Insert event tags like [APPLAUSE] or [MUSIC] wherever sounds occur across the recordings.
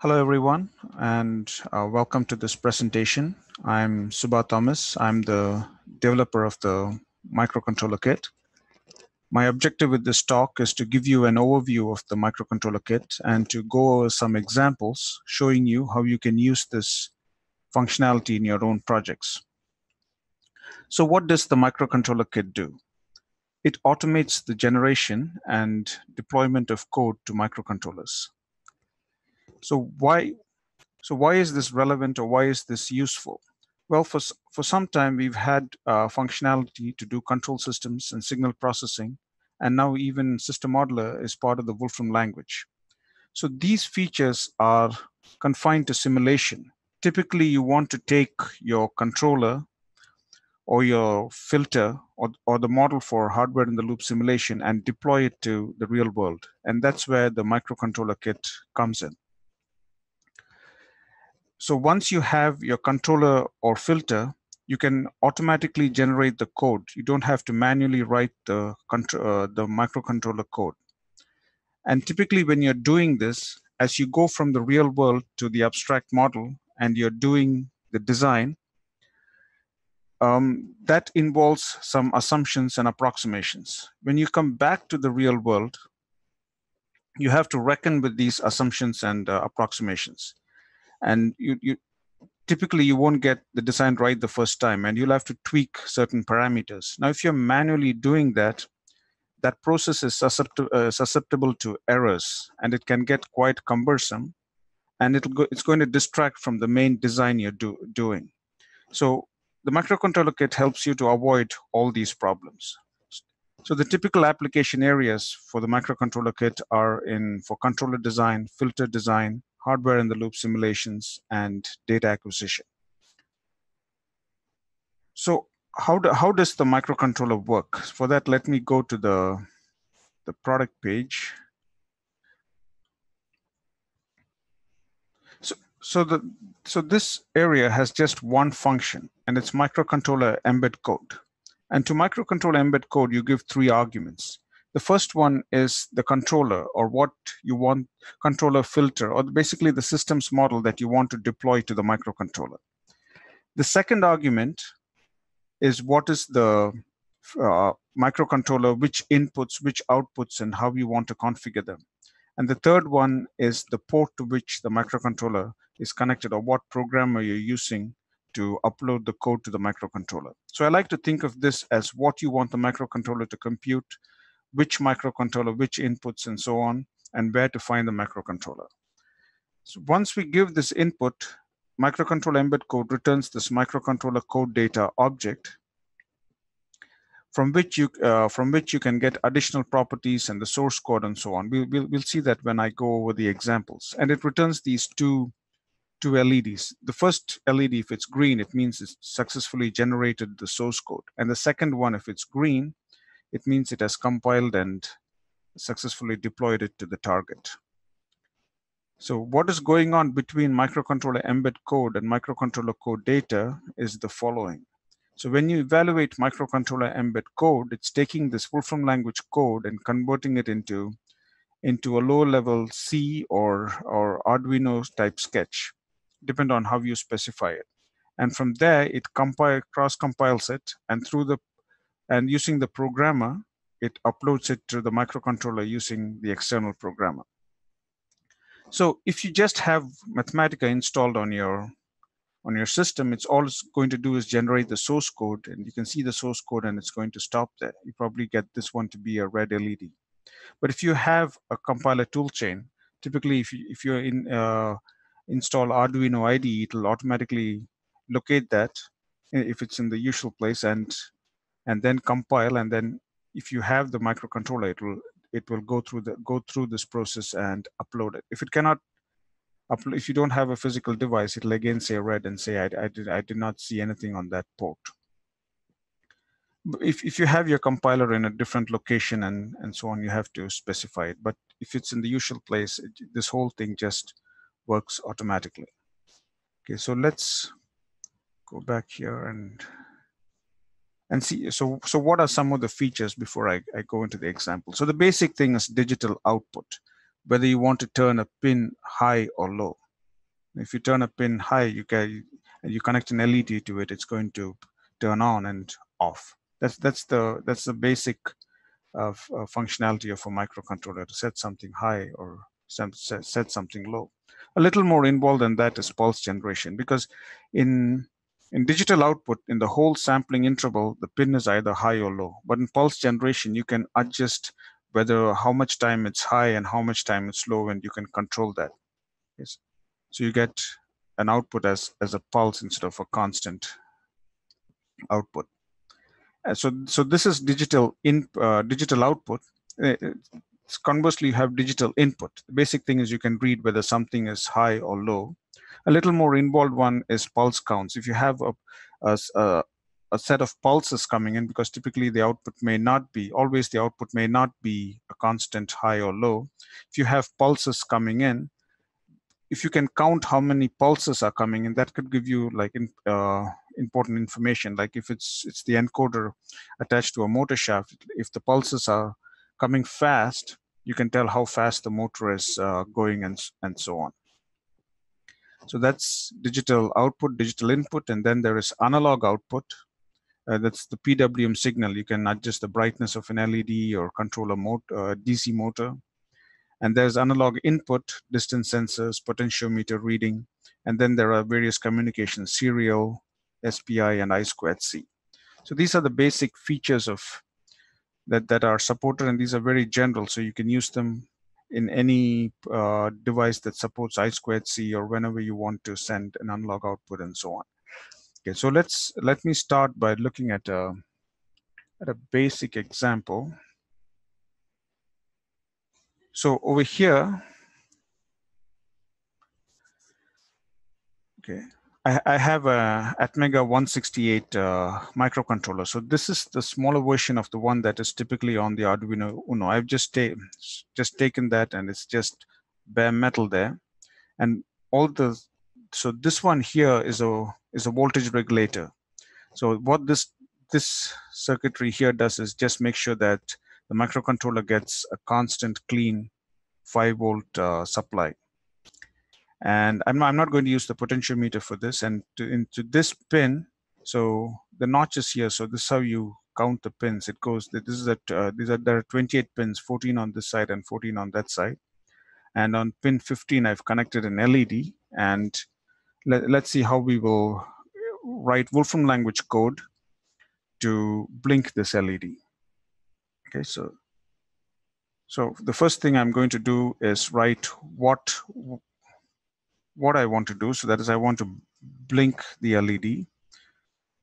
Hello, everyone, and uh, welcome to this presentation. I'm Suba Thomas. I'm the developer of the microcontroller kit. My objective with this talk is to give you an overview of the microcontroller kit and to go over some examples showing you how you can use this functionality in your own projects. So what does the microcontroller kit do? It automates the generation and deployment of code to microcontrollers. So why, so why is this relevant or why is this useful? Well, for, for some time, we've had uh, functionality to do control systems and signal processing, and now even system modeler is part of the Wolfram language. So these features are confined to simulation. Typically, you want to take your controller or your filter or, or the model for hardware in the loop simulation and deploy it to the real world. And that's where the microcontroller kit comes in. So once you have your controller or filter, you can automatically generate the code. You don't have to manually write the, uh, the microcontroller code. And typically when you're doing this, as you go from the real world to the abstract model and you're doing the design, um, that involves some assumptions and approximations. When you come back to the real world, you have to reckon with these assumptions and uh, approximations and you, you typically you won't get the design right the first time and you'll have to tweak certain parameters. Now, if you're manually doing that, that process is susceptible, uh, susceptible to errors and it can get quite cumbersome and it'll go, it's going to distract from the main design you're do, doing. So the microcontroller kit helps you to avoid all these problems. So the typical application areas for the microcontroller kit are in for controller design, filter design, hardware in the loop simulations, and data acquisition. So how, do, how does the microcontroller work? For that, let me go to the, the product page. So, so, the, so this area has just one function, and it's microcontroller embed code. And to microcontroller embed code, you give three arguments. The first one is the controller or what you want controller filter or basically the systems model that you want to deploy to the microcontroller. The second argument is what is the uh, microcontroller, which inputs, which outputs, and how you want to configure them. And the third one is the port to which the microcontroller is connected or what programmer you're using to upload the code to the microcontroller. So I like to think of this as what you want the microcontroller to compute, which microcontroller, which inputs, and so on, and where to find the microcontroller. So once we give this input, microcontroller embed code returns this microcontroller code data object from which you uh, from which you can get additional properties and the source code and so on. We'll, we'll, we'll see that when I go over the examples. And it returns these two, two LEDs. The first LED, if it's green, it means it's successfully generated the source code. And the second one, if it's green, it means it has compiled and successfully deployed it to the target. So what is going on between microcontroller embed code and microcontroller code data is the following. So when you evaluate microcontroller embed code, it's taking this Wolfram language code and converting it into, into a low level C or, or Arduino type sketch, depend on how you specify it. And from there, it compile, cross compiles it, and through the and using the programmer, it uploads it to the microcontroller using the external programmer. So if you just have Mathematica installed on your on your system, it's all it's going to do is generate the source code, and you can see the source code, and it's going to stop there. You probably get this one to be a red LED. But if you have a compiler toolchain, typically if you if you're in uh, install Arduino IDE, it'll automatically locate that if it's in the usual place and and then compile and then if you have the microcontroller it will it will go through the go through this process and upload it. If it cannot if you don't have a physical device it'll again say red and say I, I did I did not see anything on that port. If, if you have your compiler in a different location and and so on you have to specify it. But if it's in the usual place it, this whole thing just works automatically. Okay so let's go back here and and see so so what are some of the features before I, I go into the example so the basic thing is digital output whether you want to turn a pin high or low If you turn a pin high, you can you connect an LED to it, it's going to turn on and off. That's that's the that's the basic of uh, functionality of a microcontroller to set something high or set, set something low. A little more involved than that is pulse generation because in in digital output, in the whole sampling interval, the pin is either high or low. But in pulse generation, you can adjust whether how much time it's high and how much time it's low, and you can control that. Yes. So you get an output as, as a pulse instead of a constant output. Uh, so, so this is digital in uh, digital output. Uh, conversely, you have digital input. The basic thing is you can read whether something is high or low. A little more involved one is pulse counts. If you have a, a, a set of pulses coming in, because typically the output may not be, always the output may not be a constant high or low. If you have pulses coming in, if you can count how many pulses are coming in, that could give you like in, uh, important information. Like if it's it's the encoder attached to a motor shaft, if the pulses are coming fast, you can tell how fast the motor is uh, going and and so on. So that's digital output, digital input, and then there is analog output. Uh, that's the PWM signal. You can adjust the brightness of an LED or control a motor, uh, DC motor. And there's analog input, distance sensors, potentiometer reading, and then there are various communications, serial, SPI, and I2C. So these are the basic features of that, that are supported, and these are very general, so you can use them in any uh, device that supports I2C or whenever you want to send an analog output and so on. Okay, so let's let me start by looking at a at a basic example. So over here, okay, I, have a Atmega 168 uh, microcontroller. So this is the smaller version of the one that is typically on the Arduino Uno. I've just, ta just taken that and it's just bare metal there. And all the, so this one here is a, is a voltage regulator. So what this, this circuitry here does is just make sure that the microcontroller gets a constant clean 5 volt uh, supply. And I'm not, I'm not going to use the potentiometer for this. And to, into this pin, so the notches here, so this is how you count the pins. It goes, this is at, uh, these are, there are 28 pins, 14 on this side and 14 on that side. And on pin 15, I've connected an LED. And let, let's see how we will write Wolfram language code to blink this LED. Okay, so so the first thing I'm going to do is write what what I want to do. So that is I want to blink the LED.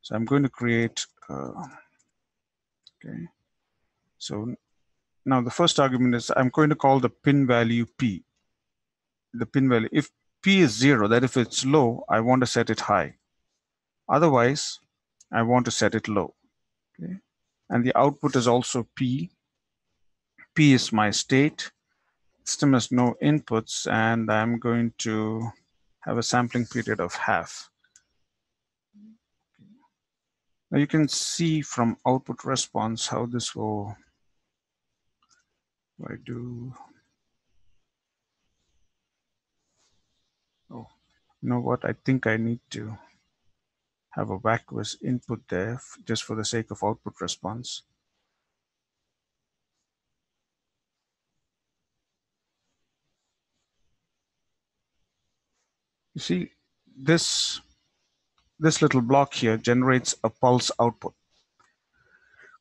So I'm going to create, uh, okay. So now the first argument is I'm going to call the pin value P. The pin value, if P is zero, that if it's low, I want to set it high. Otherwise, I want to set it low. Okay. And the output is also P. P is my state. System has no inputs, and I'm going to have a sampling period of half. Now you can see from output response how this will, I do, oh, you know what, I think I need to have a vacuous input there just for the sake of output response. You see, this, this little block here generates a pulse output.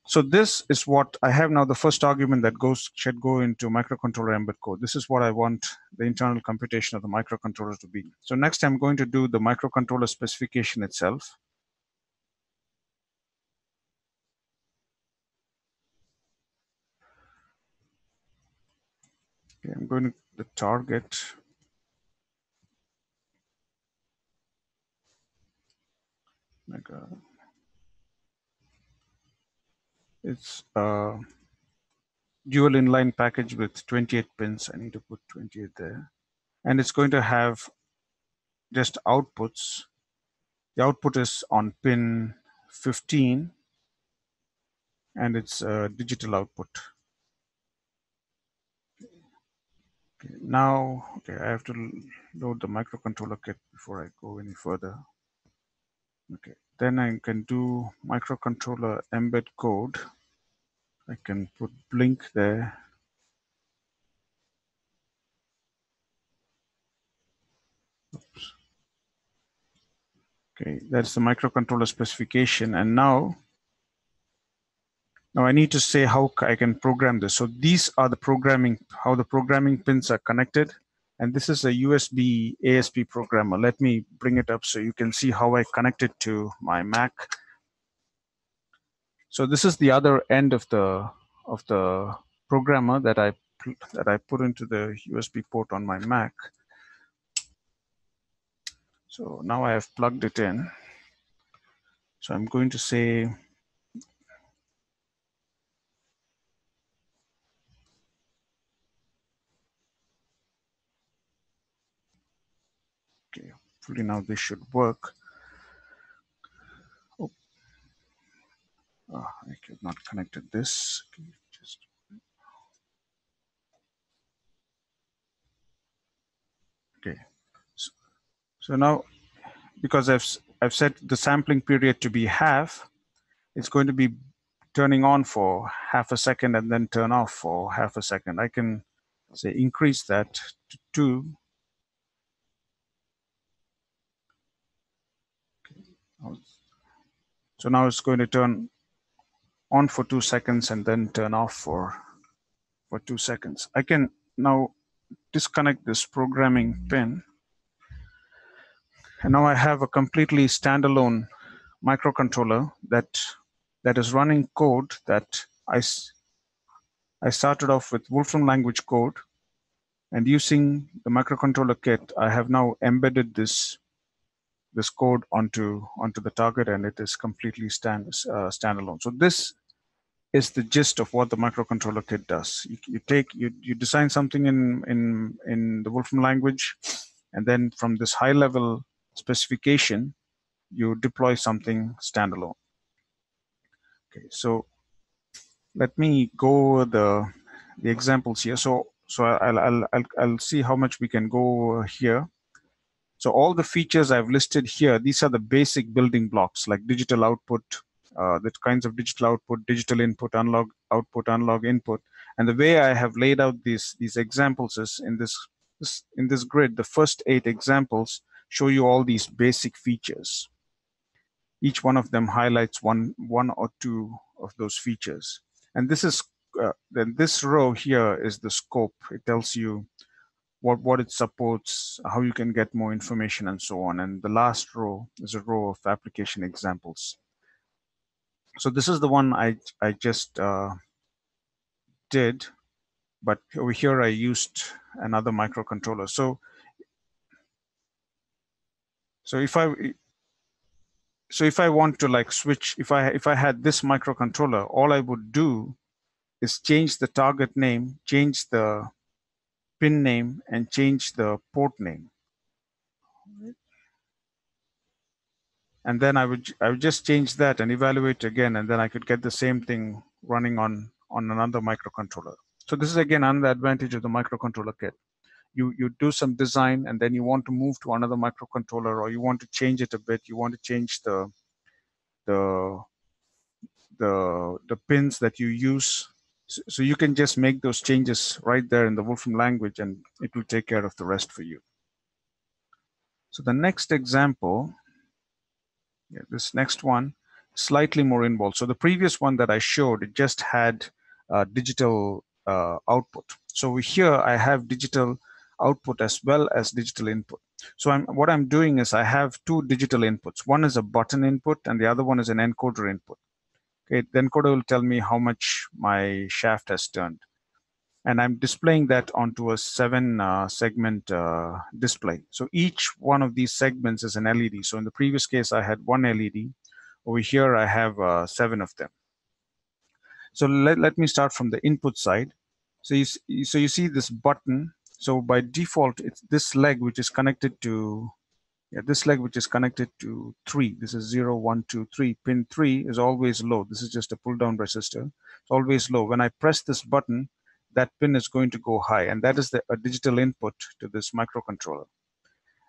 So this is what I have now the first argument that goes should go into microcontroller embed code. This is what I want the internal computation of the microcontroller to be. So next I'm going to do the microcontroller specification itself. Okay, I'm going to the target like a, it's a dual inline package with 28 pins. I need to put 28 there. And it's going to have just outputs. The output is on pin 15 and it's a digital output. Okay, now, okay, I have to load the microcontroller kit before I go any further. Okay, then I can do microcontroller embed code. I can put blink there. Oops. Okay, that's the microcontroller specification. And now, now I need to say how I can program this. So these are the programming, how the programming pins are connected. And this is a USB ASP programmer. Let me bring it up so you can see how I connect it to my Mac. So this is the other end of the of the programmer that I that I put into the USB port on my Mac. So now I have plugged it in. So I'm going to say Okay, hopefully now this should work. Oh, oh I have not connected this. Just okay. So, so now, because I've I've set the sampling period to be half, it's going to be turning on for half a second and then turn off for half a second. I can say increase that to two So now it's going to turn on for two seconds and then turn off for, for two seconds. I can now disconnect this programming pin. And now I have a completely standalone microcontroller that that is running code that I, I started off with Wolfram language code and using the microcontroller kit, I have now embedded this this code onto onto the target and it is completely stand uh, standalone. So this is the gist of what the microcontroller kit does. You, you, take you you design something in in in the Wolfram language, and then from this high level specification, you deploy something standalone. Okay, so let me go over the the examples here. So so I'll I'll I'll, I'll see how much we can go here. So all the features I've listed here, these are the basic building blocks like digital output, uh, the kinds of digital output, digital input, analog output, analog input. And the way I have laid out these, these examples is in this, in this grid, the first eight examples show you all these basic features. Each one of them highlights one, one or two of those features. And this is, uh, then this row here is the scope. It tells you what, what it supports, how you can get more information and so on. And the last row is a row of application examples. So this is the one I, I just uh, did, but over here I used another microcontroller. So, so if I, so if I want to like switch, if I if I had this microcontroller, all I would do is change the target name, change the pin name and change the port name. And then I would I would just change that and evaluate again, and then I could get the same thing running on on another microcontroller. So this is again another advantage of the microcontroller kit. You you do some design and then you want to move to another microcontroller or you want to change it a bit. You want to change the the the the pins that you use so, you can just make those changes right there in the Wolfram language and it will take care of the rest for you. So the next example, yeah, this next one, slightly more involved. So the previous one that I showed, it just had uh, digital uh, output. So here I have digital output as well as digital input. So I'm, what I'm doing is I have two digital inputs. One is a button input and the other one is an encoder input. Okay, the encoder will tell me how much my shaft has turned. And I'm displaying that onto a seven uh, segment uh, display. So each one of these segments is an LED. So in the previous case, I had one LED. Over here, I have uh, seven of them. So let, let me start from the input side. So you, so you see this button. So by default, it's this leg, which is connected to yeah, this leg which is connected to 3, this is 0, 1, 2, 3. Pin 3 is always low. This is just a pull down resistor. It's always low. When I press this button, that pin is going to go high, and that is the a digital input to this microcontroller.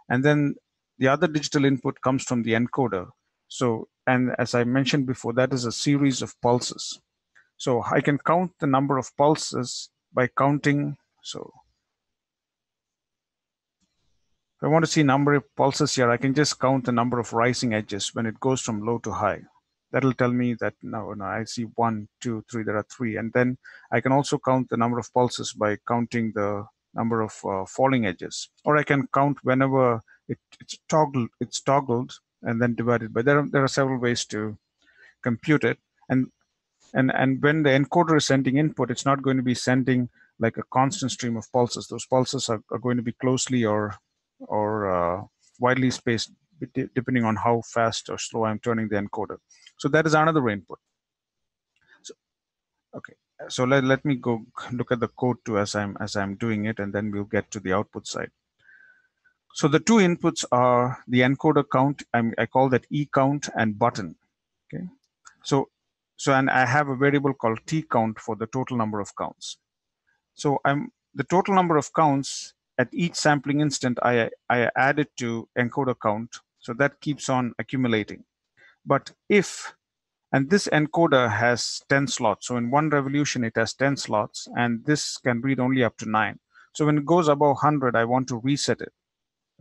And then the other digital input comes from the encoder. So, and as I mentioned before, that is a series of pulses. So I can count the number of pulses by counting. So if I want to see number of pulses here, I can just count the number of rising edges when it goes from low to high. That'll tell me that now, no, I see one, two, three, there are three. And then I can also count the number of pulses by counting the number of uh, falling edges. Or I can count whenever it, it's toggled, it's toggled and then divided by. There are, there are several ways to compute it. And and and when the encoder is sending input, it's not going to be sending like a constant stream of pulses. Those pulses are, are going to be closely or or uh, widely spaced depending on how fast or slow I'm turning the encoder. So that is another input. So, okay, so let, let me go look at the code too as I'm as I'm doing it, and then we'll get to the output side. So the two inputs are the encoder count. I'm, I call that e count and button. Okay, so so and I have a variable called t count for the total number of counts. So I'm the total number of counts at each sampling instant, I, I add it to encoder count. So that keeps on accumulating. But if, and this encoder has 10 slots. So in one revolution, it has 10 slots, and this can read only up to nine. So when it goes above 100, I want to reset it.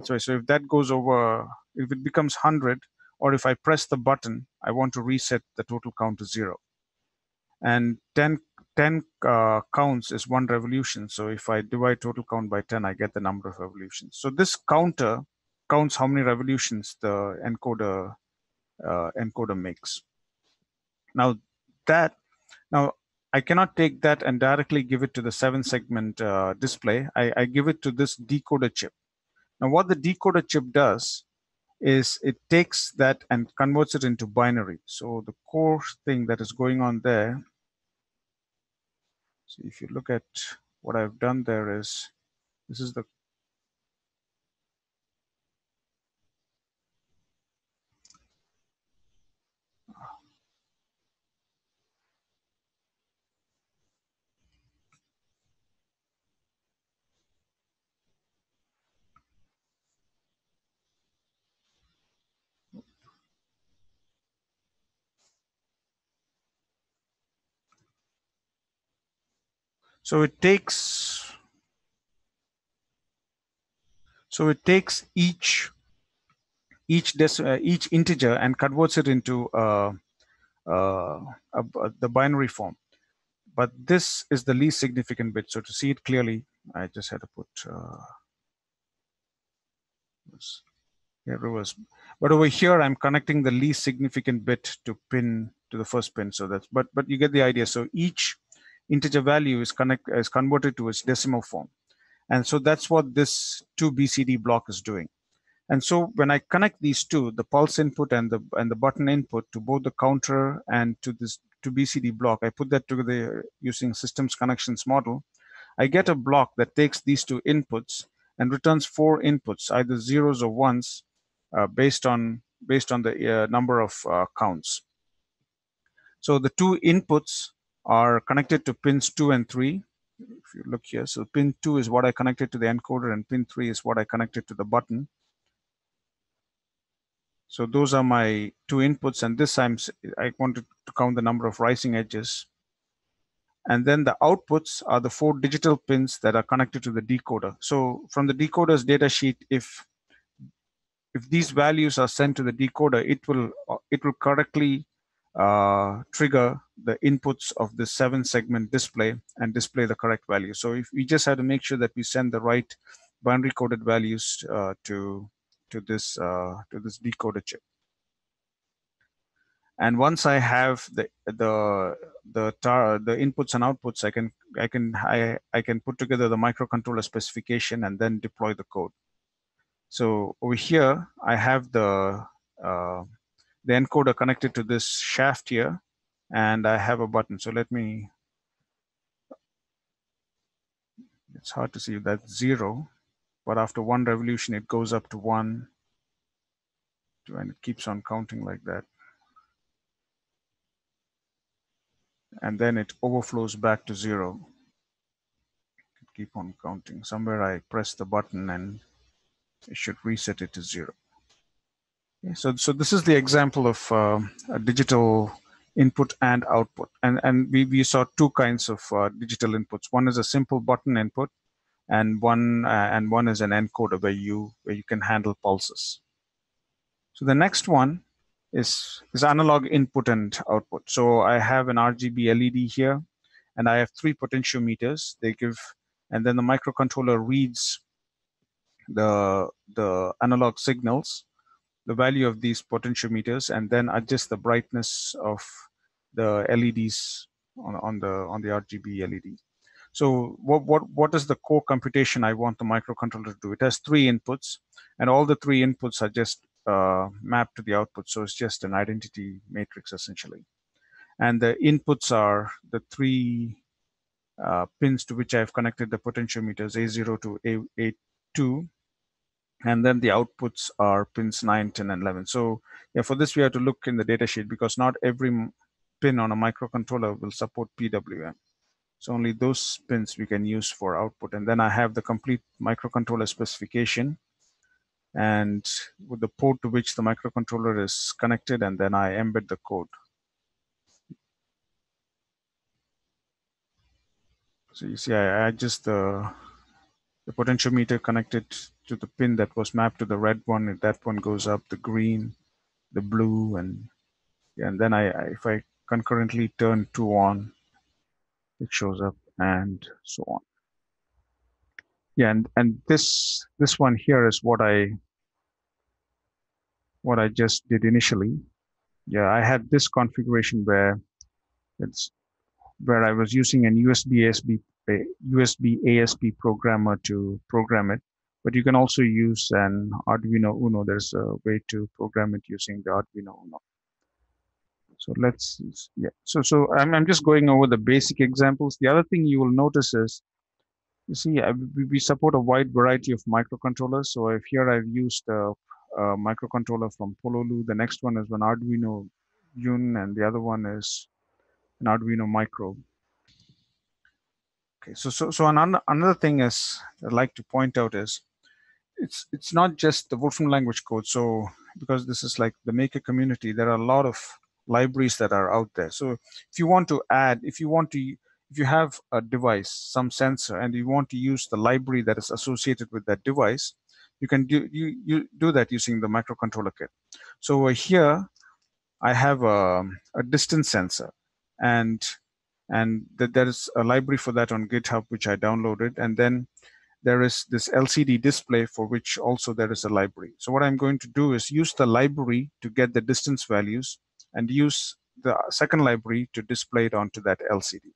Right. So if that goes over, if it becomes 100, or if I press the button, I want to reset the total count to zero. And 10 10 uh, counts is one revolution. So if I divide total count by 10, I get the number of revolutions. So this counter counts how many revolutions the encoder uh, encoder makes. Now that now I cannot take that and directly give it to the seven segment uh, display. I, I give it to this decoder chip. Now what the decoder chip does is it takes that and converts it into binary. So the core thing that is going on there so if you look at what I've done there is, this is the So it takes so it takes each each uh, each integer and converts it into uh, uh, the binary form. But this is the least significant bit. So to see it clearly, I just had to put uh, yeah, reverse. But over here, I'm connecting the least significant bit to pin to the first pin. So that's but but you get the idea. So each integer value is connect is converted to its decimal form. And so that's what this 2 BCD block is doing. And so when I connect these two, the pulse input and the and the button input to both the counter and to this to BCD block, I put that together using systems connections model. I get a block that takes these two inputs and returns four inputs, either zeros or ones, uh, based on based on the uh, number of uh, counts. So the two inputs are connected to pins 2 and 3. If you look here, so pin 2 is what I connected to the encoder and pin 3 is what I connected to the button. So those are my two inputs and this time I wanted to count the number of rising edges. And then the outputs are the four digital pins that are connected to the decoder. So from the decoder's data sheet, if if these values are sent to the decoder, it will uh, it will correctly uh, trigger the inputs of the seven segment display and display the correct value. So if we just have to make sure that we send the right binary coded values uh, to to this uh, to this decoder chip. And once I have the the the tar, the inputs and outputs, I can I can I I can put together the microcontroller specification and then deploy the code. So over here, I have the uh, the encoder connected to this shaft here, and I have a button. So let me, it's hard to see that's zero, but after one revolution, it goes up to one, and it keeps on counting like that. And then it overflows back to zero. keep on counting. Somewhere I press the button and it should reset it to zero. So, so this is the example of uh, a digital input and output. And, and we, we saw two kinds of uh, digital inputs. One is a simple button input and one uh, and one is an encoder where you where you can handle pulses. So the next one is is analog input and output. So I have an RGB LED here and I have three potentiometers. They give and then the microcontroller reads the the analog signals the value of these potentiometers and then adjust the brightness of the LEDs on, on the on the RGB LED. So what, what, what is the core computation I want the microcontroller to do? It has three inputs and all the three inputs are just uh, mapped to the output. So it's just an identity matrix essentially. And the inputs are the three uh, pins to which I've connected the potentiometers A0 to A, A2 and then the outputs are pins 9 10 and 11 so yeah for this we have to look in the datasheet because not every pin on a microcontroller will support pwm so only those pins we can use for output. And then i have the complete microcontroller specification and with the port to which the microcontroller is connected and then i embed the code. So you see i adjust the uh, the potentiometer connected to the pin that was mapped to the red one. If that one goes up, the green, the blue, and and then I, I if I concurrently turn two on, it shows up and so on. Yeah, and and this this one here is what I what I just did initially. Yeah, I had this configuration where it's where I was using an USB ASP a USB ASP programmer to program it. But you can also use an Arduino Uno. There's a way to program it using the Arduino Uno. So let's, yeah. So, so I'm, I'm just going over the basic examples. The other thing you will notice is, you see, we support a wide variety of microcontrollers. So if here I've used a, a microcontroller from Pololu, the next one is an Arduino Yun, and the other one is an Arduino Micro. Okay, so so so another another thing is I'd like to point out is it's it's not just the Wolfram language code. So because this is like the maker community, there are a lot of libraries that are out there. So if you want to add, if you want to, if you have a device, some sensor, and you want to use the library that is associated with that device, you can do you you do that using the microcontroller kit. So over here I have a, a distance sensor, and and th there is a library for that on GitHub, which I downloaded. And then there is this LCD display for which also there is a library. So what I'm going to do is use the library to get the distance values and use the second library to display it onto that LCD.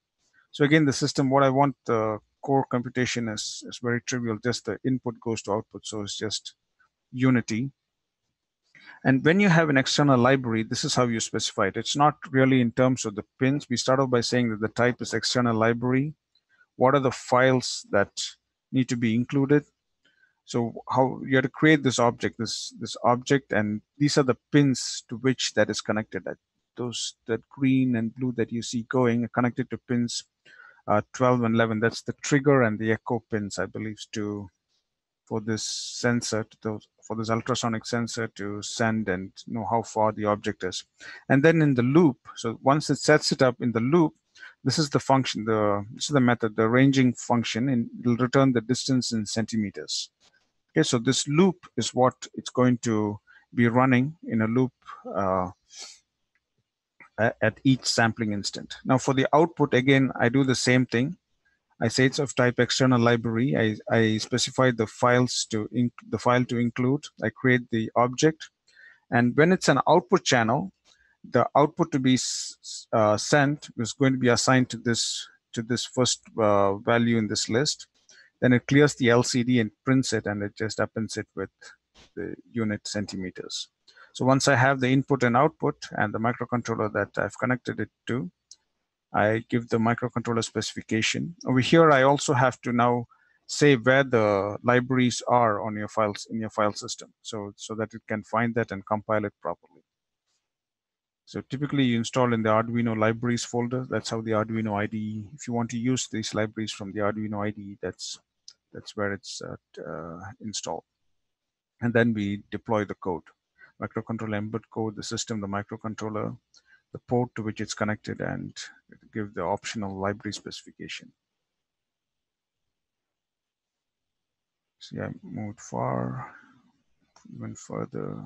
So again, the system, what I want the core computation is, is very trivial. Just the input goes to output. So it's just unity. And when you have an external library, this is how you specify it. It's not really in terms of the pins. We start off by saying that the type is external library. What are the files that need to be included? So how you have to create this object, this this object, and these are the pins to which that is connected. That those that green and blue that you see going are connected to pins uh, 12 and 11. That's the trigger and the echo pins, I believe, to for this sensor to those for this ultrasonic sensor to send and know how far the object is. And then in the loop, so once it sets it up in the loop, this is the function, the this is the method, the ranging function, and it will return the distance in centimeters. Okay, so this loop is what it's going to be running in a loop uh, at each sampling instant. Now for the output, again, I do the same thing. I say it's of type external library. I, I specify the files to the file to include. I create the object. And when it's an output channel, the output to be uh, sent is going to be assigned to this to this first uh, value in this list. Then it clears the LCD and prints it, and it just appends it with the unit centimeters. So once I have the input and output and the microcontroller that I've connected it to, I give the microcontroller specification. Over here, I also have to now say where the libraries are on your files in your file system, so so that it can find that and compile it properly. So typically you install in the Arduino libraries folder. That's how the Arduino IDE, if you want to use these libraries from the Arduino IDE, that's, that's where it's uh, uh, installed. And then we deploy the code, microcontroller embed code, the system, the microcontroller, the port to which it's connected and give the optional library specification. See, I moved far, even further,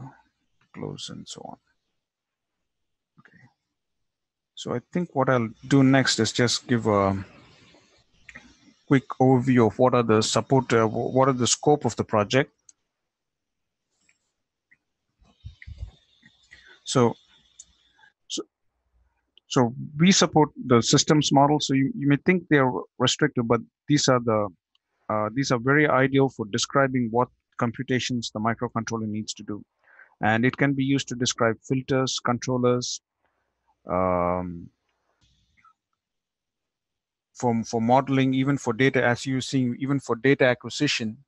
close and so on. Okay. So I think what I'll do next is just give a quick overview of what are the support, uh, what are the scope of the project. So, so, so we support the systems model. So you, you may think they are restricted, but these are the uh, these are very ideal for describing what computations the microcontroller needs to do. And it can be used to describe filters, controllers, um, for, for modeling, even for data, as you're seeing, even for data acquisition,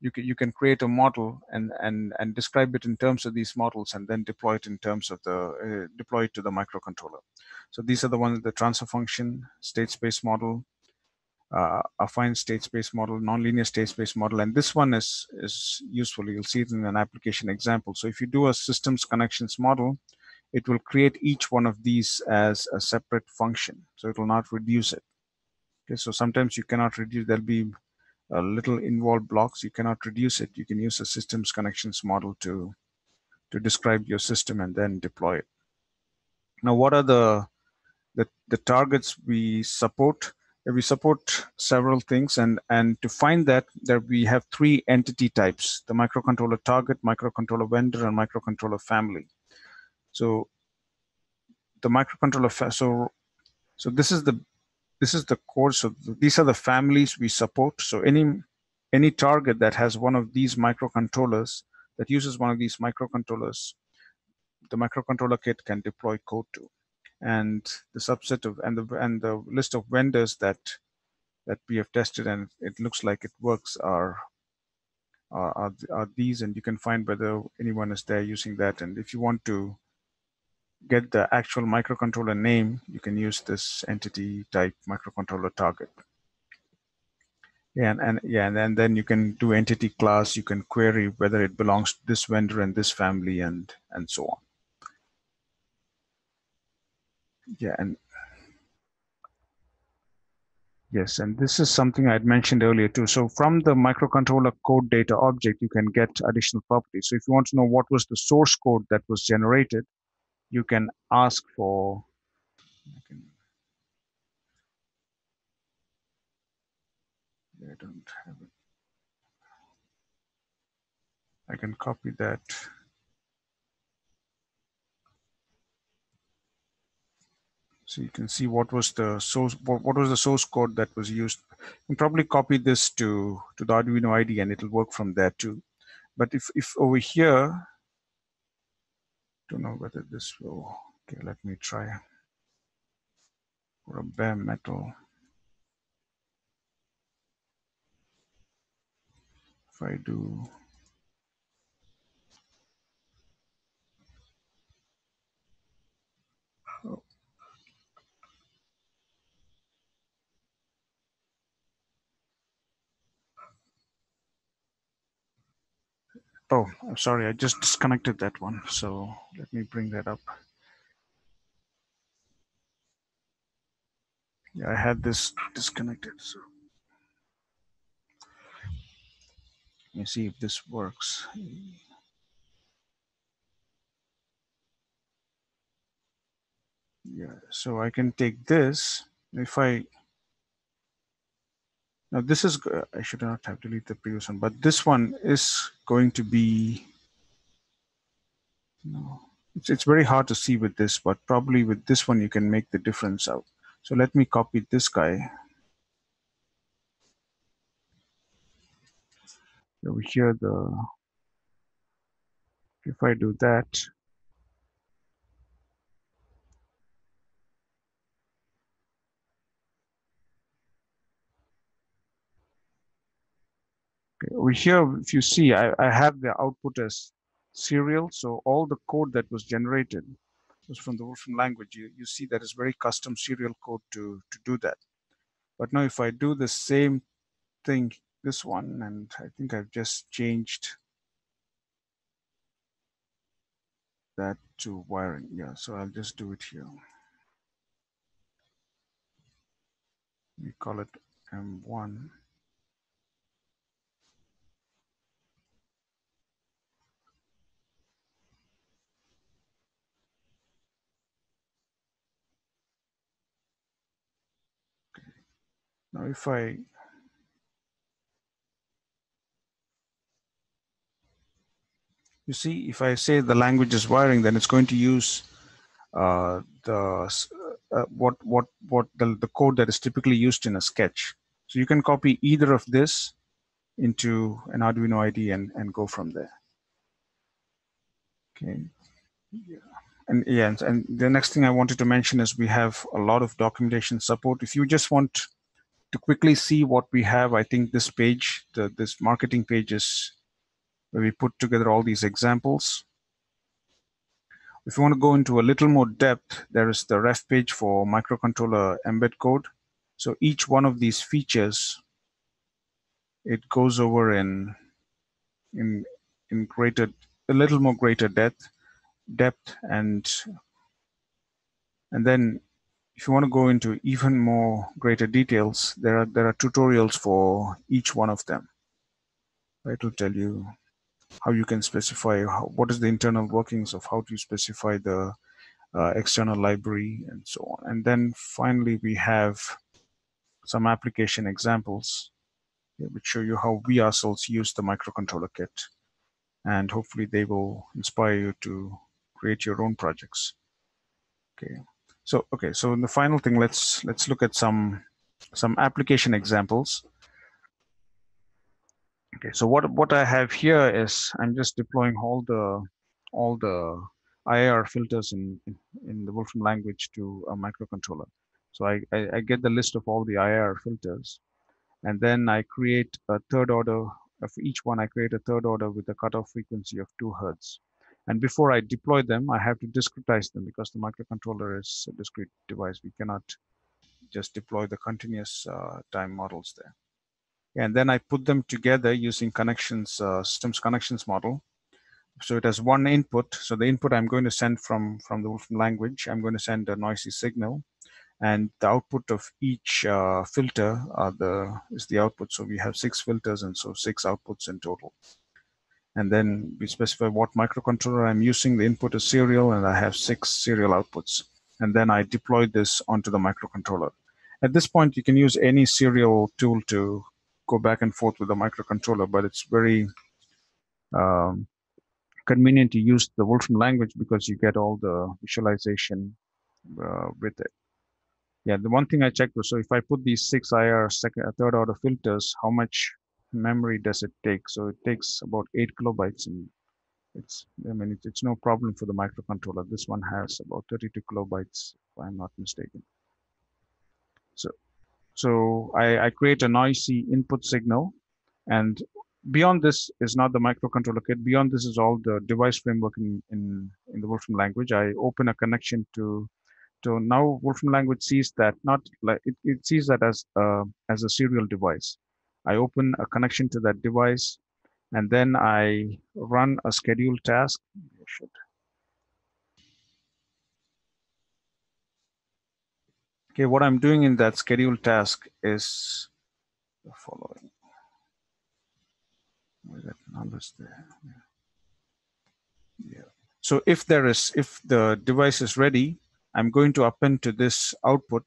you can, you can create a model and, and, and describe it in terms of these models and then deploy it in terms of the, uh, deploy it to the microcontroller. So these are the ones, the transfer function, state space model, uh, affine state space model, nonlinear state space model, and this one is, is useful. You'll see it in an application example. So if you do a systems connections model, it will create each one of these as a separate function. So it will not reduce it. Okay, so sometimes you cannot reduce, there'll be a little involved blocks, you cannot reduce it. You can use a systems connections model to, to describe your system and then deploy it. Now, what are the, the, the targets we support? Uh, we support several things and, and to find that, there we have three entity types, the microcontroller target, microcontroller vendor, and microcontroller family. So the microcontroller, so so this is the this is the core. So these are the families we support. So any any target that has one of these microcontrollers that uses one of these microcontrollers, the microcontroller kit can deploy code to. And the subset of and the and the list of vendors that that we have tested and it looks like it works are are, are, these and you can find whether anyone is there using that and if you want to get the actual microcontroller name, you can use this entity type microcontroller target. Yeah, and, and yeah, and, and then you can do entity class. You can query whether it belongs to this vendor and this family, and and so on. Yeah, and yes, and this is something I had mentioned earlier too. So from the microcontroller code data object, you can get additional properties. So if you want to know what was the source code that was generated, you can ask for I, can, I don't have it. I can copy that. So you can see what was the source, what, what was the source code that was used. You can probably copy this to, to the Arduino IDE and it'll work from there too. But if, if over here, don't know whether this will, okay, let me try for a bare metal. If I do Oh, I'm sorry, I just disconnected that one. So let me bring that up. Yeah, I had this disconnected. So let me see if this works. Yeah, so I can take this. If I now this is, uh, I should not have deleted the previous one, but this one is going to be, no, it's, it's very hard to see with this, but probably with this one, you can make the difference out. So let me copy this guy. Over here, the, if I do that, over here, if you see, I, I have the output as serial. So all the code that was generated was from the Wolfram language, you, you see that is very custom serial code to, to do that. But now if I do the same thing, this one, and I think I've just changed that to wiring. Yeah, so I'll just do it here. We call it M1. Now if I you see if I say the language is wiring then it's going to use uh, the uh, what what what the, the code that is typically used in a sketch. So you can copy either of this into an Arduino IDE and, and go from there. Okay. Yeah. and yeah and the next thing I wanted to mention is we have a lot of documentation support. If you just want to quickly see what we have, I think this page, the, this marketing page is where we put together all these examples. If you want to go into a little more depth, there is the ref page for microcontroller embed code. So each one of these features, it goes over in in in greater a little more greater depth depth and and then if you want to go into even more greater details, there are there are tutorials for each one of them. Right, will tell you how you can specify how, what is the internal workings of how to specify the uh, external library and so on. And then finally, we have some application examples which show you how we ourselves use the microcontroller kit. And hopefully they will inspire you to create your own projects. Okay. So, okay, so in the final thing, let's let's look at some some application examples. Okay, so what what I have here is I'm just deploying all the all the IIR filters in, in, the Wolfram language to a microcontroller. So I, I, I get the list of all the IIR filters, and then I create a third order of each one. I create a third order with a cutoff frequency of two hertz. And before I deploy them, I have to discretize them because the microcontroller is a discrete device. We cannot just deploy the continuous uh, time models there. And then I put them together using connections, uh, systems connections model. So it has one input. So the input I'm going to send from, from the Wolfram language, I'm going to send a noisy signal. And the output of each uh, filter the, is the output. So we have six filters and so six outputs in total and then we specify what microcontroller I'm using. The input is serial, and I have six serial outputs. And then I deploy this onto the microcontroller. At this point, you can use any serial tool to go back and forth with the microcontroller, but it's very um, convenient to use the Wolfram language because you get all the visualization uh, with it. Yeah, the one thing I checked was, so if I put these six IR second, third order filters, how much memory does it take? So it takes about eight kilobytes and it's, I mean, it's, it's no problem for the microcontroller. This one has about 32 kilobytes, if I'm not mistaken. So, so I, I create a noisy input signal and beyond this is not the microcontroller kit. Beyond this is all the device framework in, in, in the Wolfram language. I open a connection to so now Wolfram language sees that not like it, it sees that as uh, as a serial device. I open a connection to that device, and then I run a scheduled task. Okay, what I'm doing in that scheduled task is the following. Where that numbers there? Yeah. So if there is, if the device is ready, I'm going to append to this output.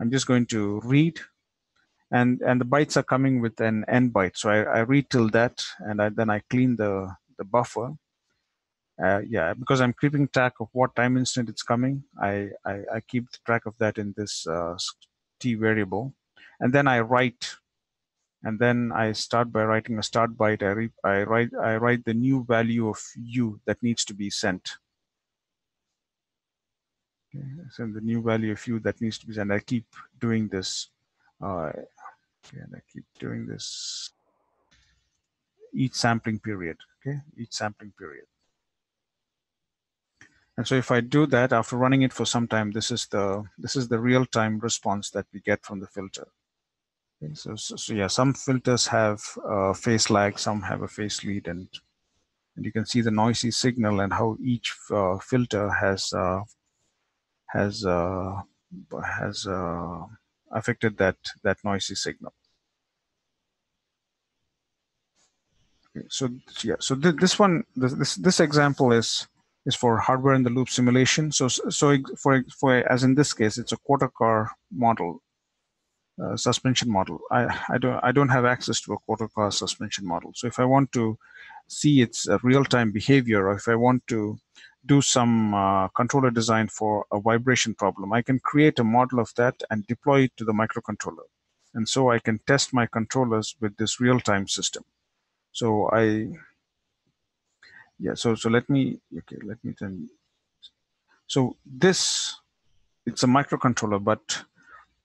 I'm just going to read and and the bytes are coming with an n byte. So I, I read till that, and I, then I clean the the buffer. Uh, yeah, because I'm keeping track of what time instant it's coming. I I, I keep track of that in this uh, t variable, and then I write, and then I start by writing a start byte. I, re, I write I write the new value of u that needs to be sent. Okay, send the new value of u that needs to be sent. I keep doing this. Uh, Okay, and I keep doing this each sampling period. Okay, each sampling period. And so if I do that after running it for some time, this is the this is the real-time response that we get from the filter. Okay, so, so, so yeah, some filters have a phase lag, some have a phase lead, and and you can see the noisy signal and how each uh, filter has uh, has uh, has uh, affected that that noisy signal. Okay, so yeah, so th this one, this this example is is for hardware in the loop simulation. So so for for as in this case, it's a quarter car model, uh, suspension model. I I don't I don't have access to a quarter car suspension model. So if I want to see its uh, real time behavior, or if I want to do some uh, controller design for a vibration problem, I can create a model of that and deploy it to the microcontroller. And so I can test my controllers with this real-time system. So I, yeah, so, so let me, okay, let me then, so this, it's a microcontroller, but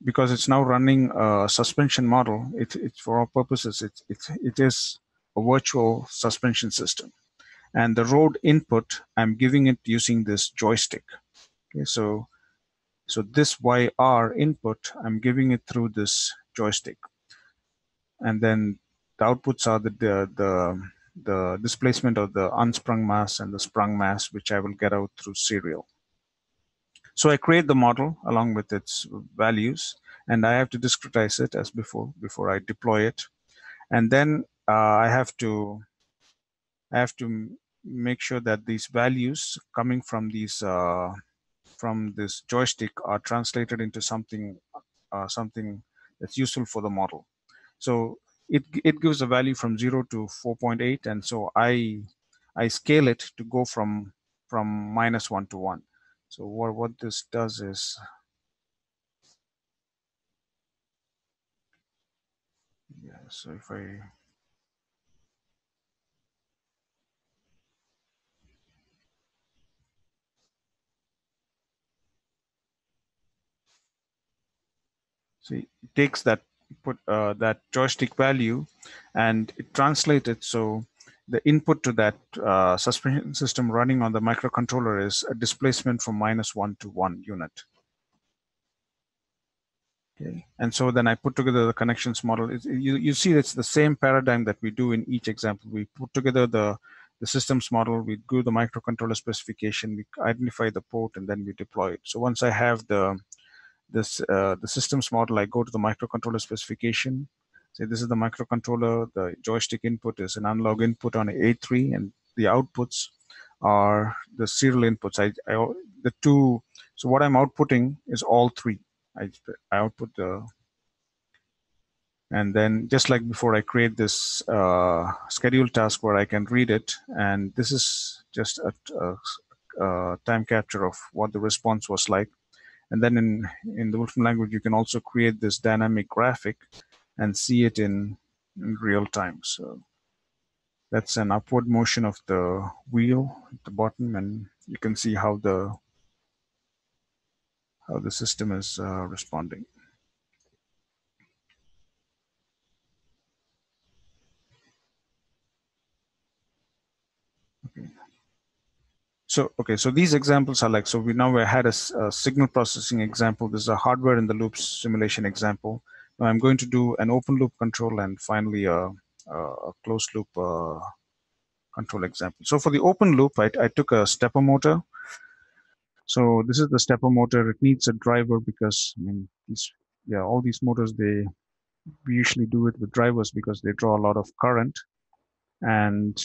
because it's now running a suspension model, it, it for all purposes, it, it, it is a virtual suspension system and the road input I'm giving it using this joystick. Okay, so so this YR input I'm giving it through this joystick, and then the outputs are the the the, the displacement of the unsprung mass and the sprung mass, which I will get out through serial. So I create the model along with its values, and I have to discretize it as before before I deploy it, and then uh, I have to I have to make sure that these values coming from these uh, from this joystick are translated into something uh, something that's useful for the model. So it it gives a value from zero to 4.8, and so I I scale it to go from from minus one to one. So what what this does is yeah. So if I So it takes that put uh, that joystick value and it translates it so the input to that uh, suspension system running on the microcontroller is a displacement from minus one to one unit. Okay, and so then I put together the connections model. It, you, you see it's the same paradigm that we do in each example. We put together the, the systems model, we do the microcontroller specification, we identify the port, and then we deploy it. So once I have the this uh, the systems model, I go to the microcontroller specification. Say this is the microcontroller. The joystick input is an analog input on A3, and the outputs are the serial inputs. I, I the two. So what I'm outputting is all three. I, I output the and then just like before I create this uh, schedule task where I can read it and this is just a, a, a, time capture of what the response was like and then in, in the Wolfram language, you can also create this dynamic graphic and see it in, in real time. So that's an upward motion of the wheel at the bottom, and you can see how the how the system is uh, responding. So, okay, so these examples are like, so we now had a, a, signal processing example. This is a hardware in the loop simulation example. Now I'm going to do an open loop control and finally a, a closed loop uh, control example. So for the open loop, I, I took a stepper motor. So this is the stepper motor. It needs a driver because, I mean, these, yeah, all these motors, they, we usually do it with drivers because they draw a lot of current. And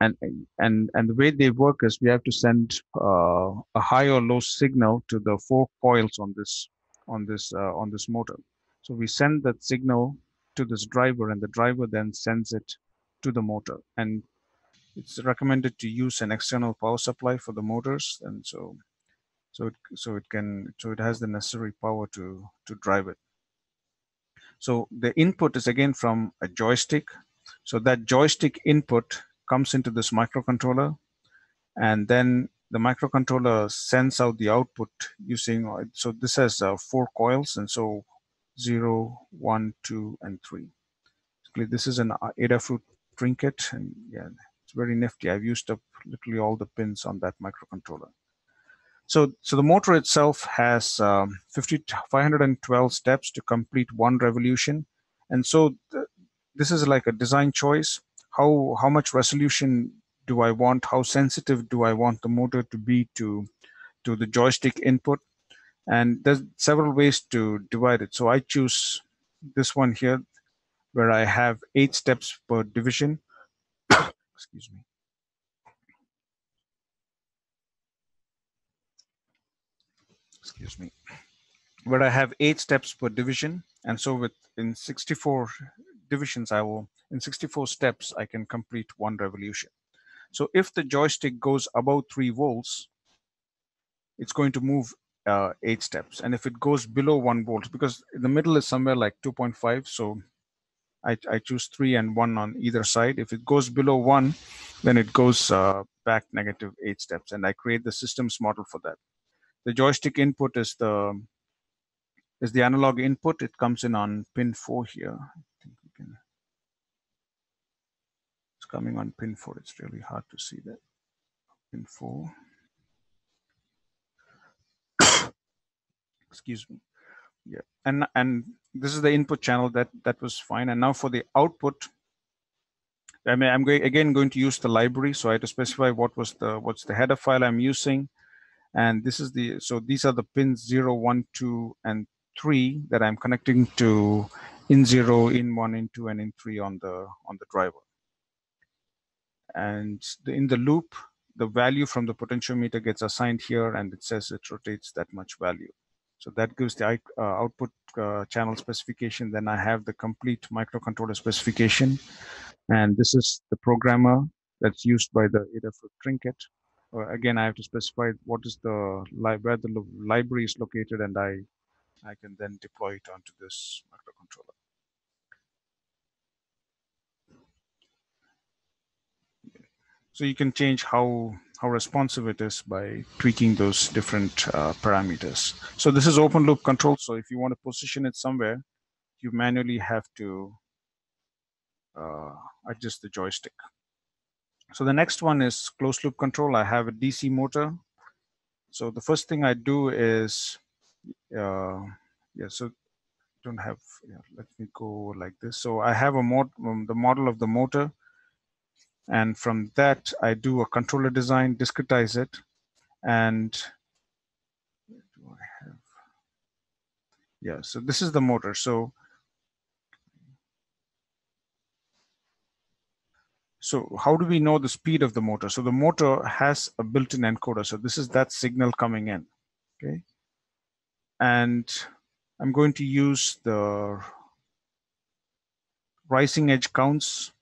and and and the way they work is we have to send uh, a high or low signal to the four coils on this on this uh, on this motor. So we send that signal to this driver and the driver then sends it to the motor. And it's recommended to use an external power supply for the motors and so so it so it can so it has the necessary power to to drive it. So the input is again from a joystick. So that joystick input comes into this microcontroller and then the microcontroller sends out the output using so this has uh, four coils and so zero one two and three Basically, this is an Adafruit Trinket and yeah it's very nifty. I've used up literally all the pins on that microcontroller. So, so the motor itself has um, 50, 512 steps to complete one revolution. And so th this is like a design choice. How, how much resolution do I want? How sensitive do I want the motor to be to, to the joystick input? And there's several ways to divide it. So I choose this one here where I have eight steps per division. [COUGHS] Excuse me. Excuse me. Where I have eight steps per division. And so with in 64 divisions, I will, in 64 steps, I can complete one revolution. So if the joystick goes above three volts, it's going to move uh, eight steps. And if it goes below one volt, because the middle is somewhere like 2.5, so I, I choose three and one on either side. If it goes below one, then it goes uh, back negative eight steps, and I create the systems model for that. The joystick input is the is the analog input. It comes in on pin four here. I think we can. It's coming on pin four. It's really hard to see that. Pin four. [COUGHS] excuse me yeah and and this is the input channel that that was fine and now for the output I mean, I'm going, again going to use the library. So I had to specify what was the what's the header file I'm using. And this is the, so these are the pins 0, 1, 2, and 3 that I'm connecting to in 0, in 1, in 2, and in 3 on the, on the driver. And the, in the loop, the value from the potentiometer gets assigned here and it says it rotates that much value. So that gives the uh, output uh, channel specification. Then I have the complete microcontroller specification. And this is the programmer that's used by the Adafruit Trinket. Uh, again, I have to specify what is the where the library is located, and I I can then deploy it onto this microcontroller. So you can change how how responsive it is by tweaking those different uh, parameters. So this is open loop control. So if you want to position it somewhere, you manually have to uh, adjust the joystick. So the next one is closed loop control. I have a DC motor. So the first thing I do is, uh, yeah, so don't have, yeah, let me go like this. So I have a mod, um, the model of the motor and from that, I do a controller design, discretize it, and? Yeah, so this is the motor. So, so how do we know the speed of the motor? So the motor has a built-in encoder. So this is that signal coming in, okay? And I'm going to use the rising edge counts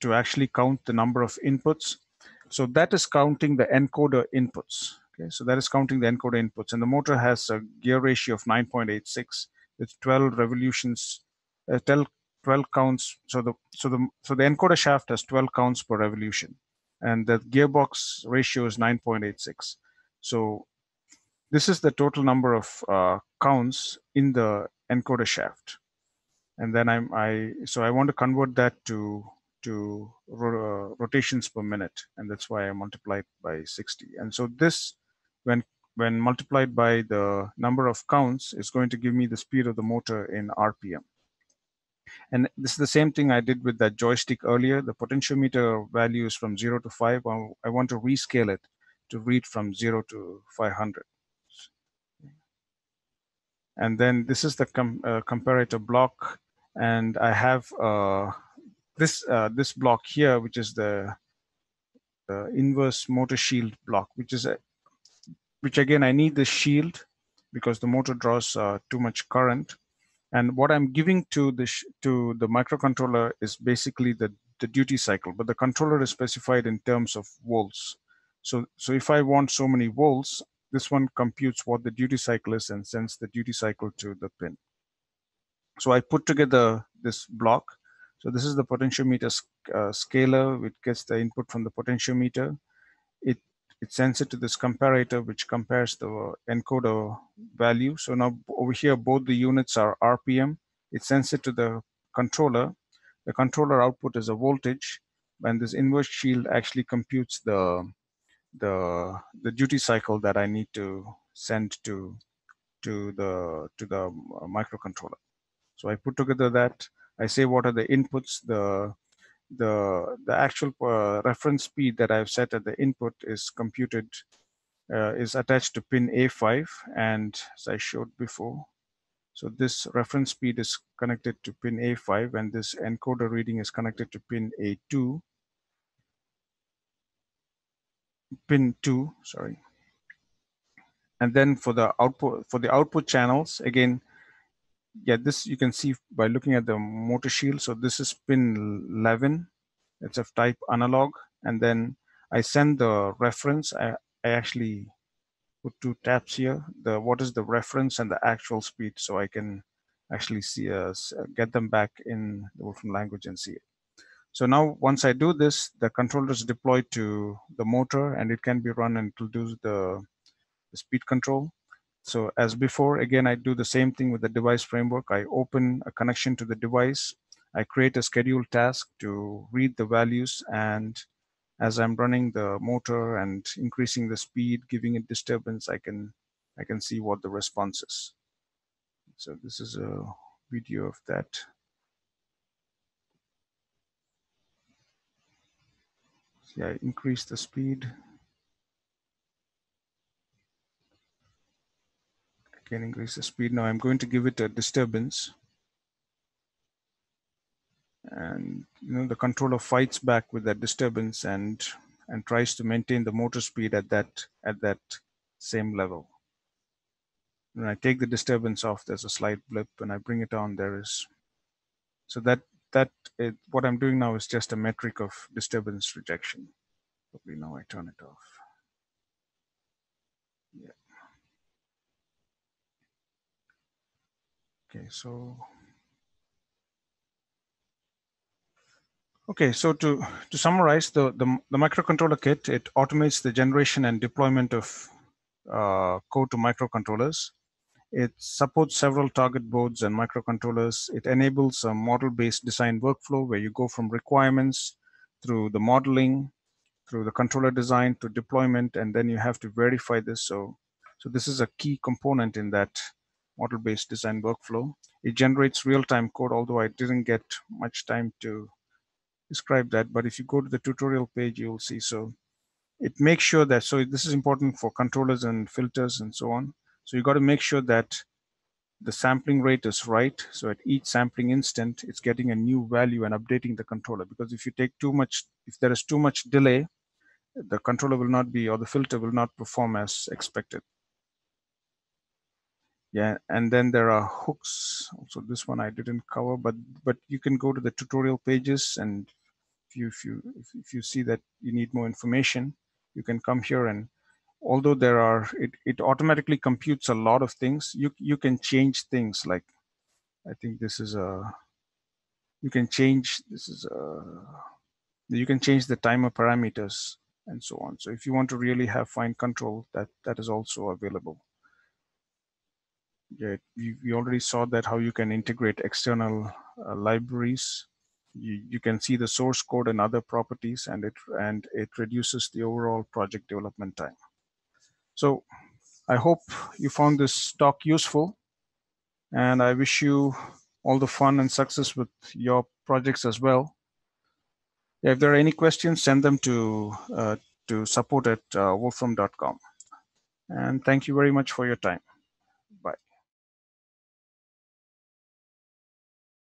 to actually count the number of inputs. So that is counting the encoder inputs. Okay, so that is counting the encoder inputs. And the motor has a gear ratio of 9.86 with 12 revolutions, uh, 12, 12 counts. So the so the so the encoder shaft has 12 counts per revolution, and the gearbox ratio is 9.86. So this is the total number of uh, counts in the encoder shaft. And then I'm I so I want to convert that to to uh, rotations per minute, and that's why I multiplied by 60. And so this, when when multiplied by the number of counts, is going to give me the speed of the motor in RPM. And this is the same thing I did with that joystick earlier. The potentiometer value is from 0 to 5. I want to rescale it to read from 0 to 500. And then this is the com uh, comparator block. And I have uh, this uh, this block here, which is the, the inverse motor shield block, which is a which again I need the shield because the motor draws uh, too much current. And what I'm giving to the to the microcontroller is basically the the duty cycle, but the controller is specified in terms of volts. So so if I want so many volts, this one computes what the duty cycle is and sends the duty cycle to the pin. So I put together this block so this is the potentiometer uh, scaler, which gets the input from the potentiometer. It, it sends it to this comparator, which compares the encoder value. So now over here, both the units are RPM. It sends it to the controller. The controller output is a voltage. and this inverse shield actually computes the the the duty cycle that I need to send to to the to the uh, microcontroller. So I put together that I say what are the inputs? The the the actual uh, reference speed that I've set at the input is computed uh, is attached to pin A5 and as I showed before so this reference speed is connected to pin A5 and this encoder reading is connected to pin A2 pin 2 sorry. And then for the output for the output channels again yeah this you can see by looking at the motor shield. So this is pin 11 it's of type analog. And then I send the reference. I, I actually put two tabs here. The what is the reference and the actual speed so I can actually see uh, get them back in the Wolfram language and see it. So now once I do this the controller is deployed to the motor and it can be run and it will do the, the speed control so as before, again, I do the same thing with the device framework. I open a connection to the device. I create a scheduled task to read the values. And as I'm running the motor and increasing the speed, giving it disturbance, I can, I can see what the response is. So this is a video of that. Yeah, I increase the speed. Can increase the speed. Now I'm going to give it a disturbance. And you know the controller fights back with that disturbance and and tries to maintain the motor speed at that at that same level. When I take the disturbance off, there's a slight blip. When I bring it on, there is. So that that what I'm doing now is just a metric of disturbance rejection. Probably now I turn it off. Okay, so okay, so to to summarize the the, the microcontroller kit, it automates the generation and deployment of uh, code to microcontrollers. It supports several target boards and microcontrollers. It enables a model-based design workflow where you go from requirements through the modeling, through the controller design to deployment, and then you have to verify this. So, so this is a key component in that model-based design workflow. It generates real-time code, although I didn't get much time to describe that. But if you go to the tutorial page, you'll see. So it makes sure that, so this is important for controllers and filters and so on. So you got to make sure that the sampling rate is right. So at each sampling instant, it's getting a new value and updating the controller. Because if you take too much, if there is too much delay, the controller will not be, or the filter will not perform as expected yeah and then there are hooks. Also this one i didn't cover but but you can go to the tutorial pages and if you if you if you see that you need more information you can come here and although there are it, it automatically computes a lot of things you you can change things. Like i think this is a you can change this is a you can change the timer parameters and so on. So if you want to really have fine control that that is also available yeah, we, we already saw that how you can integrate external uh, libraries. You, you can see the source code and other properties and it and it reduces the overall project development time. So I hope you found this talk useful and I wish you all the fun and success with your projects as well. If there are any questions, send them to, uh, to support at uh, wolfram.com. And thank you very much for your time.